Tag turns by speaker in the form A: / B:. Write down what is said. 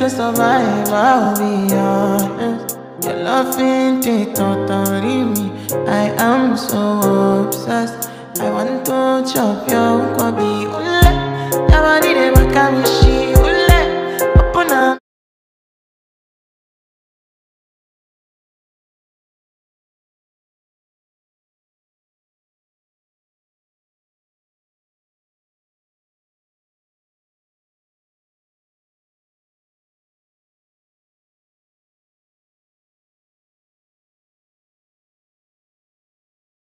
A: to survive, I'll be honest. Your love ain't it totally me. I am so obsessed. I want to chop your nkwobi. Ule, your body dey make me.